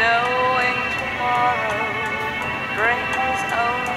knowing tomorrow brings only